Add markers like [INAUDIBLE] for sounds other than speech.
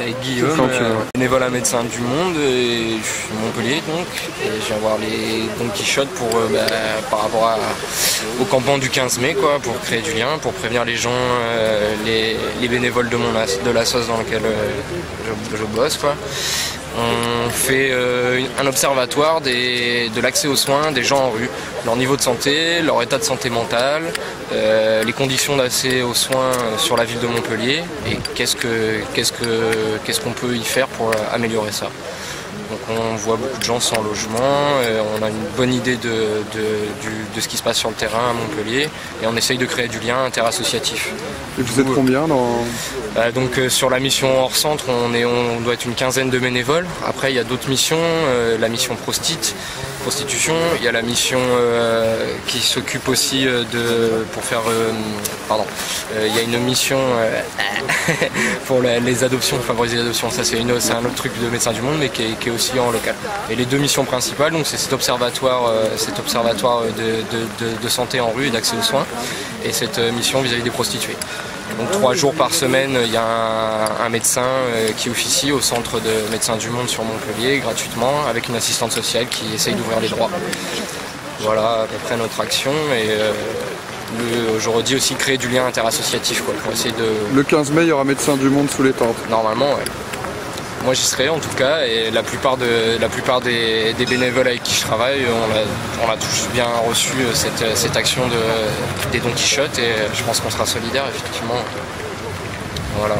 avec Guillaume, euh, bénévole à Médecins du Monde, et je suis Montpellier donc, et je viens voir les Don Quichotte pour, euh, bah, par rapport à- au campement du 15 mai, quoi, pour créer du lien, pour prévenir les gens, euh, les, les bénévoles de, mon as- de la sauce dans laquelle je, je bosse. Quoi. On fait euh, un observatoire de l'accès aux soins des gens en rue, leur niveau de santé, leur état de santé mentale, euh, les conditions d'accès aux soins sur la ville de Montpellier et qu'est-ce que qu'est-ce que qu'est-ce qu'on peut y faire pour améliorer ça. Donc on voit beaucoup de gens sans logement, euh, on a une bonne idée de, de- du- de ce qui se passe sur le terrain à Montpellier et on essaye de créer du lien interassociatif. Et vous êtes combien dans. Euh, donc euh, sur la mission hors centre, on, est, on doit être une quinzaine de bénévoles. Après, il y a d'autres missions, euh, la mission prostite, prostitution. Il y a la mission euh, qui s'occupe aussi euh, de pour faire, euh, pardon, il y a une mission [LAUGHS] pour les adoptions, favoriser les adoptions. Ça, c'est un autre truc de Médecins du Monde, mais qui est, aussi en local. Et les deux missions principales, donc c'est cet observatoire, cet observatoire de, santé en rue et d'accès aux soins, et cette mission vis-à-vis des prostituées. Donc trois jours par semaine, il y a un, un médecin euh, qui officie au centre de Médecins du Monde sur Montpellier gratuitement avec une assistante sociale qui essaye d'ouvrir les droits. Voilà à peu près notre action et euh, le- je redis aussi créer du lien interassociatif quoi, pour essayer de... Le 15 mai, il y aura Médecins du Monde sous les tentes. Normalement, ouais. Moi j'y serai en tout cas et la plupart, de, la plupart des, bénévoles avec qui je travaille, on a, on a tous bien reçu euh, cette, cette action de, des Don Quichotte et je pense qu'on sera solidaires effectivement. Voilà.